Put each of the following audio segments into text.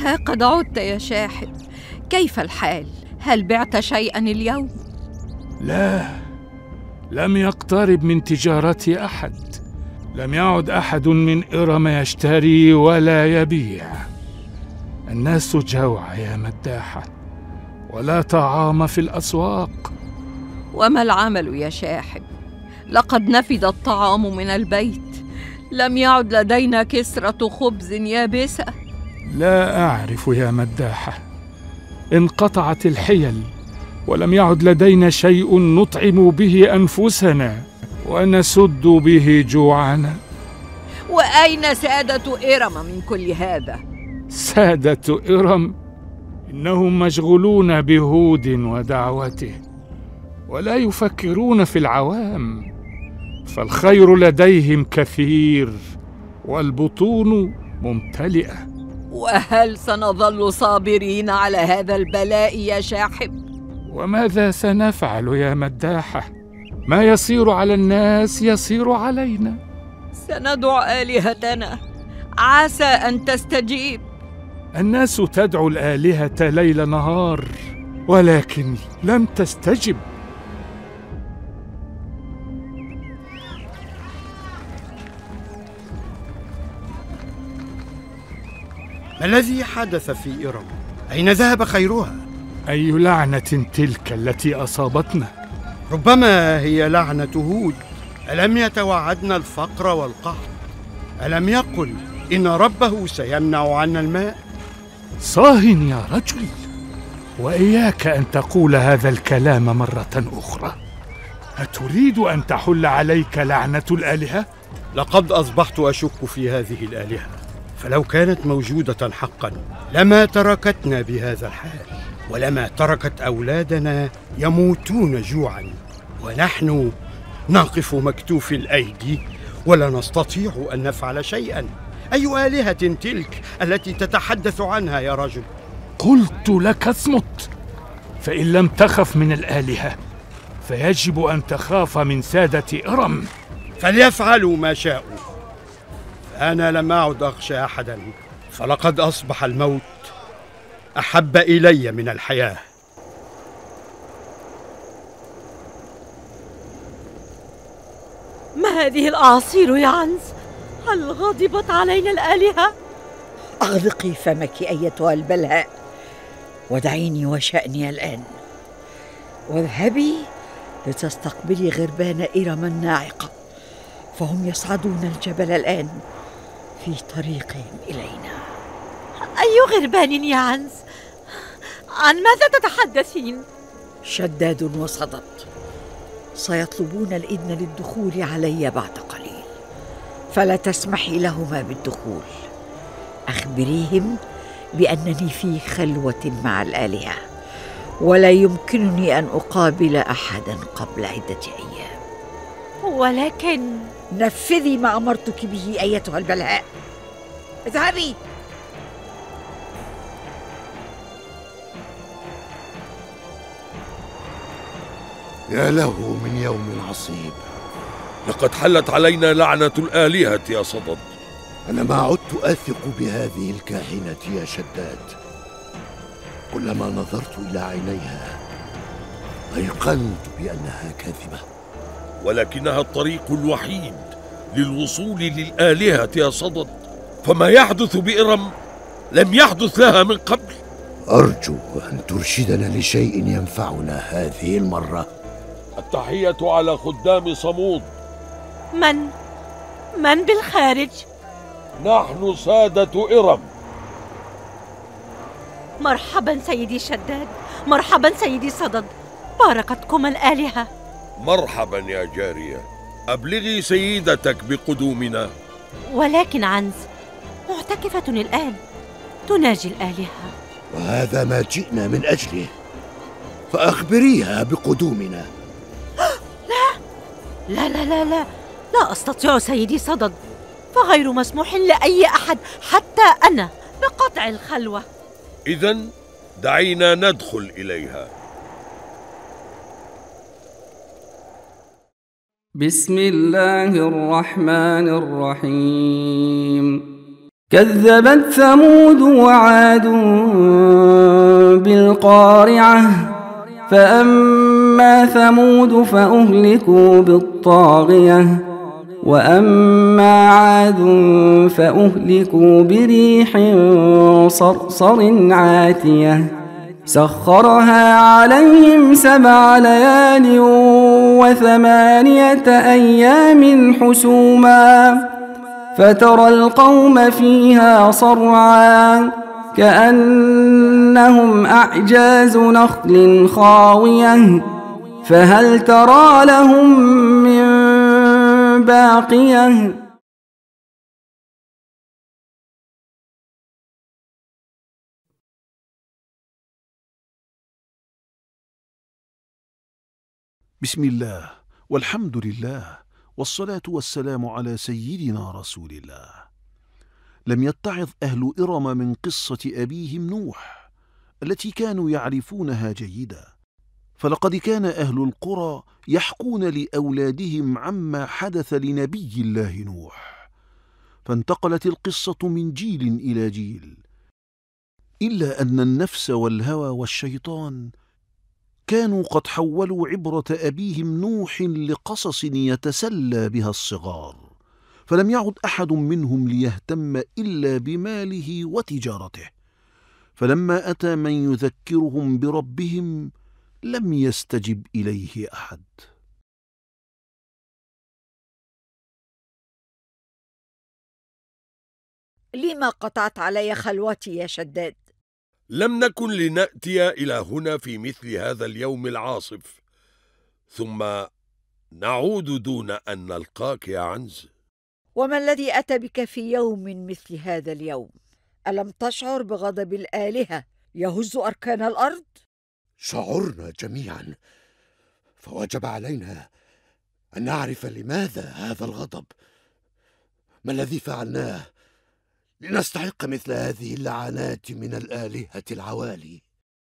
ها قد عدت يا شاحب كيف الحال؟ هل بعت شيئا اليوم؟ لا لم يقترب من تجارتي أحد. لم يعد أحد من إرم يشتري ولا يبيع. الناس جوع يا مداحة ولا طعام في الأسواق. وما العمل يا شاحب لقد نفد الطعام من البيت. لم يعد لدينا كسرة خبز يابسة. لا أعرف يا مداحة. انقطعت الحيل ولم يعد لدينا شيء نطعم به أنفسنا ونسد به جوعنا. وأين سادة إرم من كل هذا؟ سادة إرم إنهم مشغولون بهود ودعوته ولا يفكرون في العوام فالخير لديهم كثير والبطون ممتلئة. وهل سنظل صابرين على هذا البلاء يا شاحب؟ وماذا سنفعل يا مداحة؟ ما يصير على الناس يصير علينا. سندعو آلهتنا. عسى أن تستجيب. الناس تدعو الآلهة ليل نهار ولكن لم تستجب. ما الذي حدث في إرم؟ أين ذهب خيرها؟ أي لعنة تلك التي أصابتنا؟ ربما هي لعنة هود. ألم يتوعدنا الفقر والقحط ألم يقل إن ربه سيمنع عنا الماء؟ صاه يا رجل وإياك أن تقول هذا الكلام مرة أخرى. أتريد أن تحل عليك لعنة الآلهة؟ لقد أصبحت أشك في هذه الآلهة. فلو كانت موجودة حقا لما تركتنا بهذا الحال ولما تركت أولادنا يموتون جوعا ونحن نقف مكتوف الأيدي ولا نستطيع أن نفعل شيئا. أي آلهة تلك التي تتحدث عنها يا رجل؟ قلت لك اصمت فإن لم تخف من الآلهة فيجب أن تخاف من سادة إرم. فليفعلوا ما شاءوا. فأنا لم أعد أخشى أحدا فلقد أصبح الموت أحب إلي من الحياة ما هذه الأعاصير يا عنز؟ هل غضبت علينا الآلهة؟ أغلقي فمك أيتها البلهاء ودعيني وشأني الآن واذهبي لتستقبلي غربان إرم الناعقة فهم يصعدون الجبل الآن في طريقهم إلينا. أي غربان يا عنز؟ عن ماذا تتحدثين؟ شداد وصدد سيطلبون الإذن للدخول علي بعد قليل. فلا تسمحي لهما بالدخول. أخبريهم بأنني في خلوة مع الآلهة ولا يمكنني أن أقابل أحدا قبل عدة أيام. ولكن نفذي ما أمرتك به أيتها البلهاء اذهبي. يا له من يوم عصيب. لقد حلت علينا لعنة الآلهة يا صدد. أنا ما عدت أثق بهذه الكاهنة يا شداد. كلما نظرت إلى عينيها أيقنت بأنها كاذبة. ولكنها الطريق الوحيد للوصول للآلهة يا صدد. فما يحدث بإرم لم يحدث لها من قبل. أرجو أن ترشدنا لشيء ينفعنا هذه المرة. التحية على خدام صمود. من؟ من بالخارج؟ نحن سادة إرم. مرحبا سيدي شداد. مرحبا سيدي صدد. باركتكما الآلهة. مرحبا يا جارية. أبلغي سيدتك بقدومنا. ولكن عنز معتكفة الآن. تناجي الآلهة. وهذا ما جئنا من أجله. فأخبريها بقدومنا. لا لا لا لا لا. أستطيع سيدي صدد. فغير مسموح لأي أحد حتى أنا بقطع الخلوة. إذا دعينا ندخل إليها. بسم الله الرحمن الرحيم. كذبت ثمود وعاد بالقارعة فأما ثمود فأهلكوا بالطاغية وأما عاد فأهلكوا بريح صرصر عاتية. سخرها عليهم سبع ليال وثمانية أيام حسوما فترى القوم فيها صرعا كأنهم أعجاز نخل خاوية فهل ترى لهم من باقية بسم الله والحمد لله والصلاة والسلام على سيدنا رسول الله. لم يتعظ أهل إرم من قصة أبيهم نوح التي كانوا يعرفونها جيدا. فلقد كان أهل القرى يحكون لأولادهم عما حدث لنبي الله نوح. فانتقلت القصة من جيل إلى جيل. إلا أن النفس والهوى والشيطان كانوا قد حولوا عبرة أبيهم نوح لقصص يتسلى بها الصغار فلم يعد أحد منهم ليهتم إلا بماله وتجارته. فلما أتى من يذكرهم بربهم لم يستجب إليه أحد. لما قطعت علي خلوتي يا شداد؟ لم نكن لنأتي إلى هنا في مثل هذا اليوم العاصف. ثم نعود دون أن نلقاك يا عنز. وما الذي أتى بك في يوم مثل هذا اليوم؟ ألم تشعر بغضب الآلهة؟ يهز أركان الأرض؟ شعرنا جميعا. فوجب علينا أن نعرف لماذا هذا الغضب. ما الذي فعلناه؟ لنستحق مثل هذه اللعنات من الآلهة العوالي.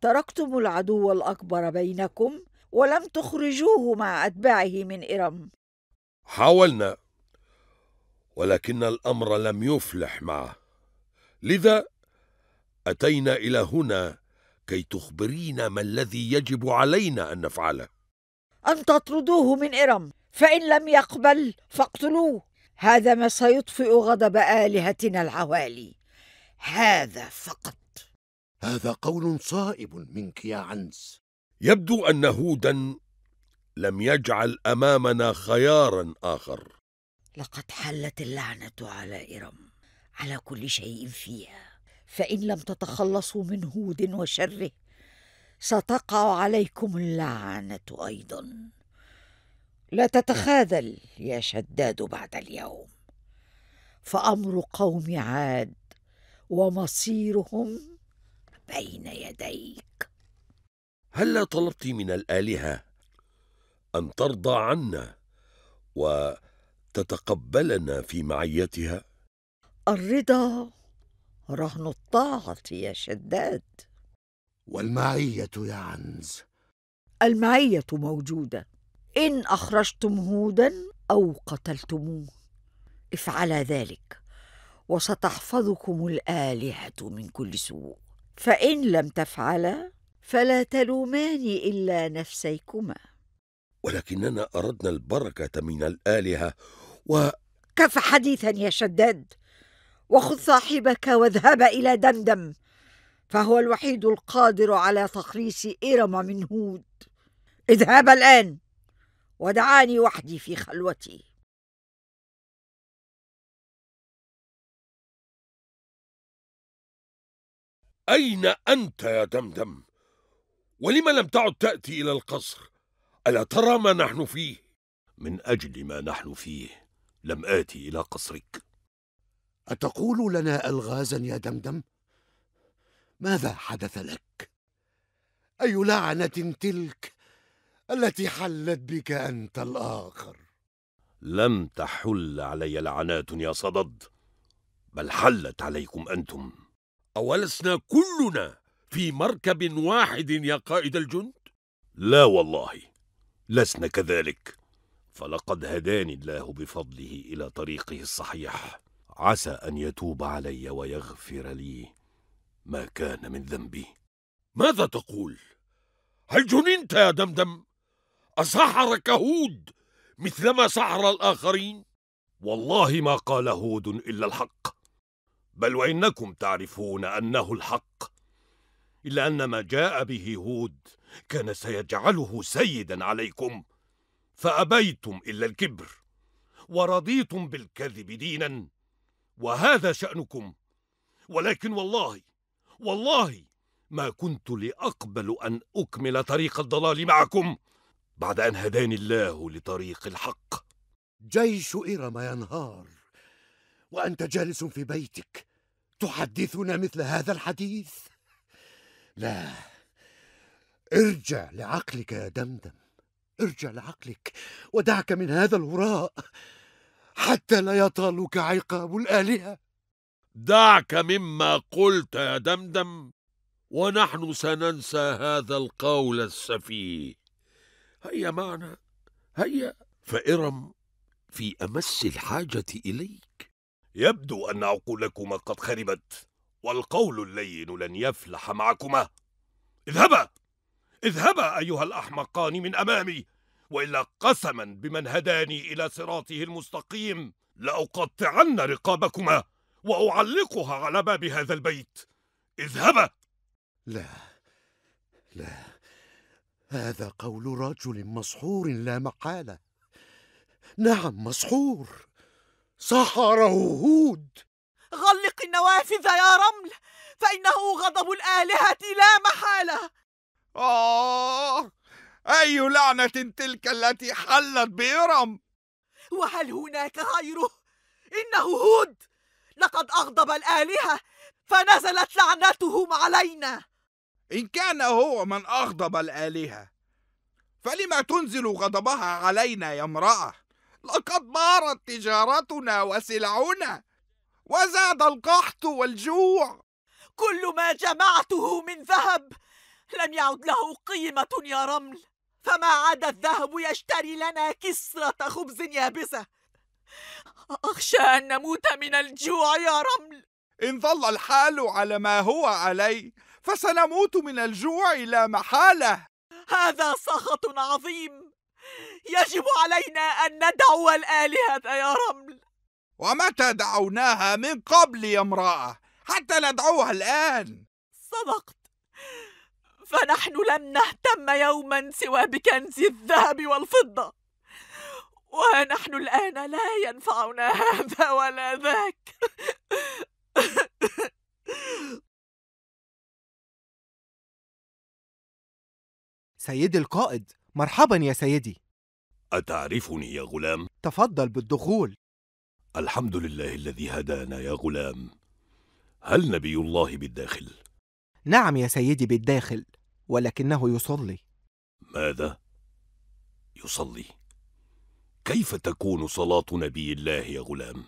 تركتم العدو الأكبر بينكم ولم تخرجوه مع أتباعه من إرم. حاولنا ولكن الأمر لم يفلح معه. لذا أتينا إلى هنا كي تخبرينا ما الذي يجب علينا أن نفعله. أن تطردوه من إرم. فإن لم يقبل فاقتلوه. هذا ما سيطفئ غضب آلهتنا العوالي. هذا فقط. هذا قول صائب منك يا عنز يبدو أن هودا لم يجعل أمامنا خيارا آخر. لقد حلت اللعنة على إرم على كل شيء فيها. فإن لم تتخلصوا من هود وشره ستقع عليكم اللعنة أيضا. لا تتخاذل يا شداد بعد اليوم. فأمر قوم عاد ومصيرهم بين يديك. هلا طلبت من الآلهة أن ترضى عنا وتتقبلنا في معيتها؟ الرضا رهن الطاعة يا شداد. والمعية يا عنز. المعية موجودة. إن أخرجتم هودا أو قتلتموه. افعلا ذلك وستحفظكم الآلهة من كل سوء. فإن لم تفعلا فلا تلومان إلا نفسيكما. ولكننا أردنا البركة من الآلهة و كف حديثا يا شداد وخذ صاحبك واذهب إلى دمدم فهو الوحيد القادر على تخليص إرم من هود. اذهب الآن. ودعاني وحدي في خلوتي. أين أنت يا دمدم؟ ولم لم تعد تأتي إلى القصر؟ ألا ترى ما نحن فيه؟ من أجل ما نحن فيه لم آتي إلى قصرك. أتقول لنا الغازا يا دمدم؟ ماذا حدث لك؟ أي لعنة تلك؟ التي حلت بك أنت الآخر. لم تحل علي لعنات يا صدد بل حلت عليكم أنتم. أولسنا كلنا في مركب واحد يا قائد الجند؟ لا والله لسنا كذلك. فلقد هداني الله بفضله إلى طريقه الصحيح. عسى أن يتوب علي ويغفر لي ما كان من ذنبي. ماذا تقول؟ هل جننت يا دمدم؟ أسحرك هود مثلما سحر الآخرين؟ والله ما قال هود إلا الحق. بل وإنكم تعرفون أنه الحق. إلا أن ما جاء به هود كان سيجعله سيدا عليكم. فأبيتم إلا الكبر ورضيتم بالكذب دينا. وهذا شأنكم. ولكن والله والله ما كنت لأقبل أن أكمل طريق الضلال معكم. بعد أن هداني الله لطريق الحق. جيش إرم ينهار وأنت جالس في بيتك. تحدثنا مثل هذا الحديث؟ لا. ارجع لعقلك يا دمدم. ارجع لعقلك ودعك من هذا الهراء حتى لا يطالك عقاب الآلهة. دعك مما قلت يا دمدم ونحن سننسى هذا القول السفيه. هيا معنا هيا. فإرم في أمس الحاجة إليك. يبدو أن عقولكما قد خربت والقول اللين لن يفلح معكما. اذهبا! اذهبا أيها الأحمقان من أمامي وإلا قسما بمن هداني إلى صراطه المستقيم لأقطعن رقابكما وأعلقها على باب هذا البيت. اذهبا! لا لا. هذا قول رجل مسحور لا محالة نعم مسحور. سحره هود. غلق النوافذ يا رمل فإنه غضب الآلهة لا محالة. آه أي لعنة تلك التي حلت بإرم؟ وهل هناك غيره؟ إنه هود. لقد أغضب الآلهة فنزلت لعنتهم علينا. إن كان هو من أغضب الآلهة فلما تنزل غضبها علينا يا امرأة؟ لقد بارت تجارتنا وسلعنا وزاد القحط والجوع. كل ما جمعته من ذهب لم يعد له قيمة يا رمل. فما عاد الذهب يشتري لنا كسرة خبز يابسة. أخشى أن نموت من الجوع يا رمل. إن ظل الحال على ما هو عليه فسنموت من الجوع لا محالة. هذا سخط عظيم. يجب علينا أن ندعو الآلهة يا رمل. ومتى دعوناها من قبل يا امرأة؟ حتى ندعوها الآن. صدقت. فنحن لم نهتم يوما سوى بكنز الذهب والفضة. ونحن الآن لا ينفعنا هذا ولا ذاك. سيدي القائد مرحبا يا سيدي أتعرفني يا غلام؟ تفضل بالدخول الحمد لله الذي هدانا يا غلام هل نبي الله بالداخل؟ نعم يا سيدي بالداخل ولكنه يصلي ماذا؟ يصلي كيف تكون صلاة نبي الله يا غلام؟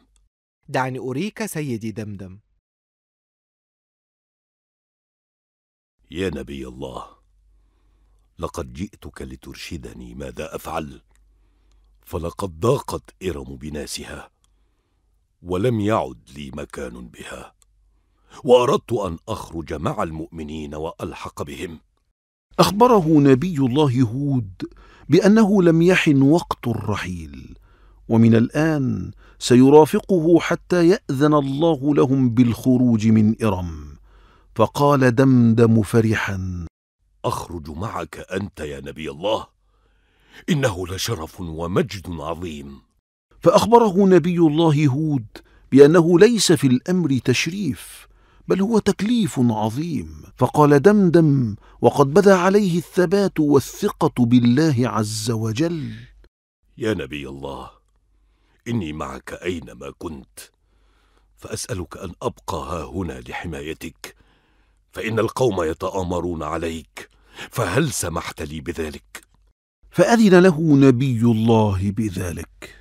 دعني أريك سيدي دمدم يا نبي الله لقد جئتك لترشدني ماذا أفعل؟ فلقد ضاقت إرم بناسها ولم يعد لي مكان بها وأردت أن أخرج مع المؤمنين وألحق بهم. أخبره نبي الله هود بأنه لم يحن وقت الرحيل ومن الآن سيرافقه حتى يأذن الله لهم بالخروج من إرم فقال دمدم فرحا. أخرج معك أنت يا نبي الله. إنه لشرف ومجد عظيم. فأخبره نبي الله هود بأنه ليس في الأمر تشريف بل هو تكليف عظيم. فقال دمدم وقد بدا عليه الثبات والثقة بالله عز وجل. يا نبي الله إني معك أينما كنت فأسألك أن أبقى ها هنا لحمايتك. فإن القوم يتآمرون عليك فهل سمحت لي بذلك؟ فأذن له نبي الله بذلك